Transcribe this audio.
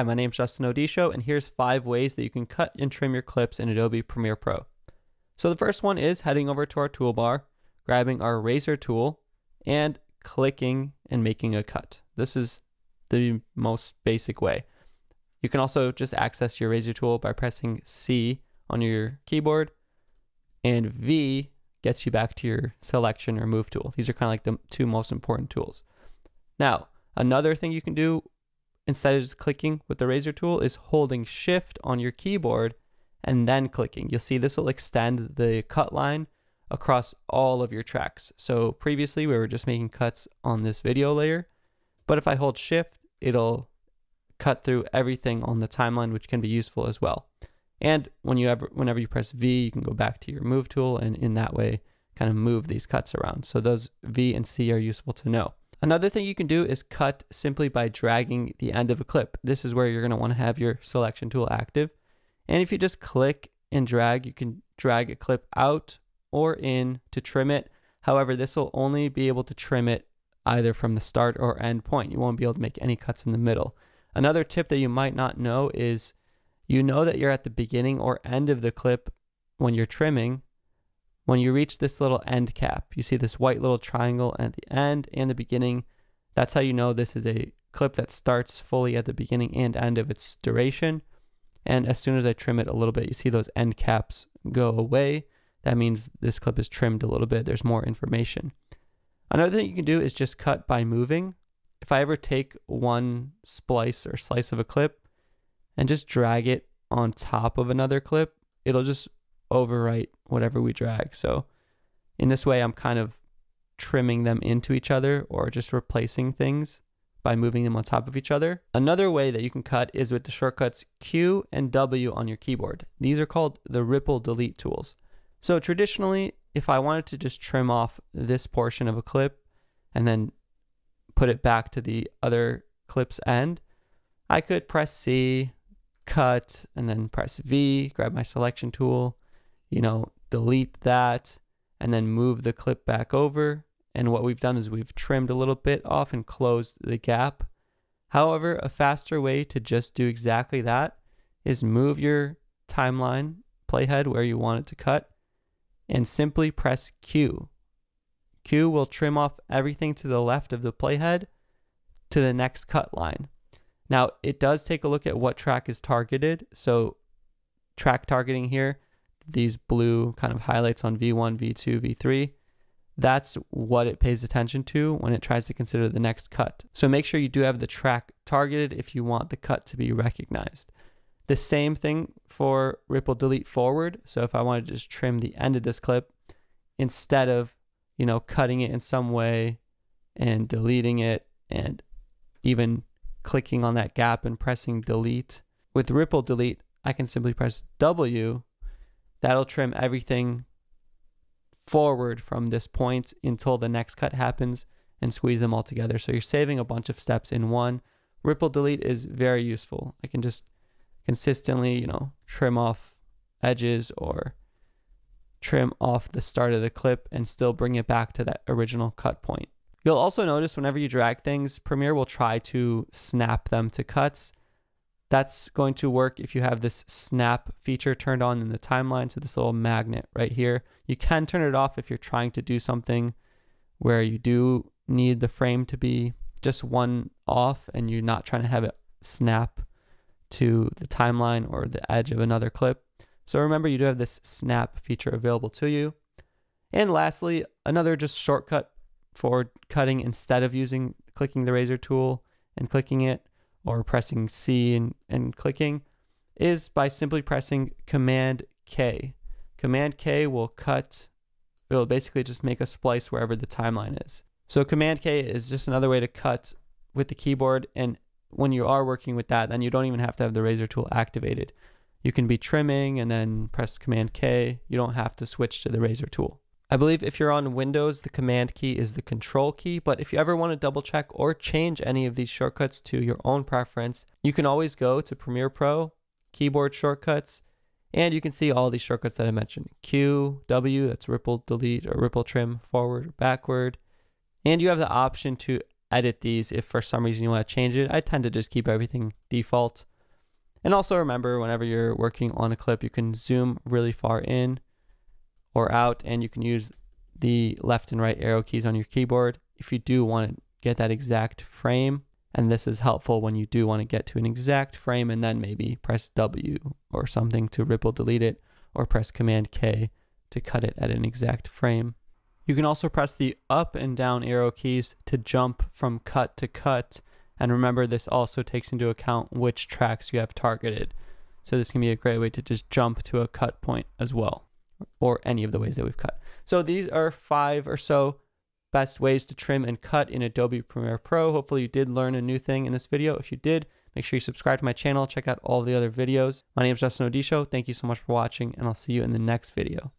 Hi, my name is Justin Odisho, and here's five ways that you can cut and trim your clips in Adobe Premiere Pro. So the first one is heading over to our toolbar, grabbing our razor tool, and clicking and making a cut. This is the most basic way. You can also just access your razor tool by pressing C on your keyboard, and V gets you back to your selection or move tool. These are kind of like the two most important tools. Now, another thing you can do instead of just clicking with the razor tool is holding shift on your keyboard and then clicking. You'll see this will extend the cut line across all of your tracks. So previously we were just making cuts on this video layer, but if I hold shift, it'll cut through everything on the timeline, which can be useful as well. And when you ever, whenever you press V, you can go back to your move tool and in that way kind of move these cuts around. So those V and C are useful to know. Another thing you can do is cut simply by dragging the end of a clip. This is where you're going to want to have your selection tool active. And if you just click and drag, you can drag a clip out or in to trim it. However, this will only be able to trim it either from the start or end point. You won't be able to make any cuts in the middle. Another tip that you might not know is you know that you're at the beginning or end of the clip when you're trimming. When you reach this little end cap, you see this white little triangle at the end and the beginning. That's how you know this is a clip that starts fully at the beginning and end of its duration. And as soon as I trim it a little bit, you see those end caps go away. That means this clip is trimmed a little bit. There's more information. Another thing you can do is just cut by moving. If I ever take one splice or slice of a clip and just drag it on top of another clip, it'll just overwrite whatever we drag. So in this way, I'm kind of trimming them into each other or just replacing things by moving them on top of each other. Another way that you can cut is with the shortcuts Q and W on your keyboard. These are called the ripple delete tools. So traditionally, if I wanted to just trim off this portion of a clip and then put it back to the other clip's end, I could press C, cut, and then press V, grab my selection tool, you know, delete that, and then move the clip back over. And what we've done is we've trimmed a little bit off and closed the gap. However, a faster way to just do exactly that is move your timeline playhead where you want it to cut and simply press Q. Q will trim off everything to the left of the playhead to the next cut line. Now, it does take a look at what track is targeted. So, track targeting here, these blue kind of highlights on V1, V2, V3, that's what it pays attention to when it tries to consider the next cut. So, make sure you do have the track targeted if you want the cut to be recognized. The same thing for ripple delete forward. So if I wanted to just trim the end of this clip instead of, you know, cutting it in some way and deleting it and even clicking on that gap and pressing delete. With ripple delete, I can simply press W. That'll trim everything forward from this point until the next cut happens and squeeze them all together. So you're saving a bunch of steps in one. Ripple delete is very useful. I can just consistently, you know, trim off edges or trim off the start of the clip and still bring it back to that original cut point. You'll also notice whenever you drag things, Premiere will try to snap them to cuts. That's going to work if you have this snap feature turned on in the timeline. So this little magnet right here, you can turn it off if you're trying to do something where you do need the frame to be just one off and you're not trying to have it snap to the timeline or the edge of another clip. So remember, you do have this snap feature available to you. And lastly, another just shortcut for cutting instead of using clicking the razor tool and clicking it or pressing C and, and clicking is by simply pressing Command K. Command K will cut, it will basically just make a splice wherever the timeline is. So Command K is just another way to cut with the keyboard and when you are working with that, then you don't even have to have the razor tool activated. You can be trimming and then press Command K. You don't have to switch to the razor tool. I believe if you're on Windows, the Command key is the Control key, but if you ever want to double check or change any of these shortcuts to your own preference, you can always go to Premiere Pro, Keyboard Shortcuts, and you can see all these shortcuts that I mentioned. Q, W, that's ripple delete or ripple trim forward or backward. And you have the option to edit these if for some reason you want to change it. I tend to just keep everything default. And also remember, whenever you're working on a clip, you can zoom really far in or out, and you can use the left and right arrow keys on your keyboard if you do want to get that exact frame. And this is helpful when you do want to get to an exact frame and then maybe press W or something to ripple delete it or press Command K to cut it at an exact frame. You can also press the up and down arrow keys to jump from cut to cut. And remember, this also takes into account which tracks you have targeted. So this can be a great way to just jump to a cut point as well, or any of the ways that we've cut. So these are five or so best ways to trim and cut in Adobe Premiere Pro. Hopefully you did learn a new thing in this video. If you did, make sure you subscribe to my channel, check out all the other videos. My name is Justin Odisho. Thank you so much for watching, and I'll see you in the next video.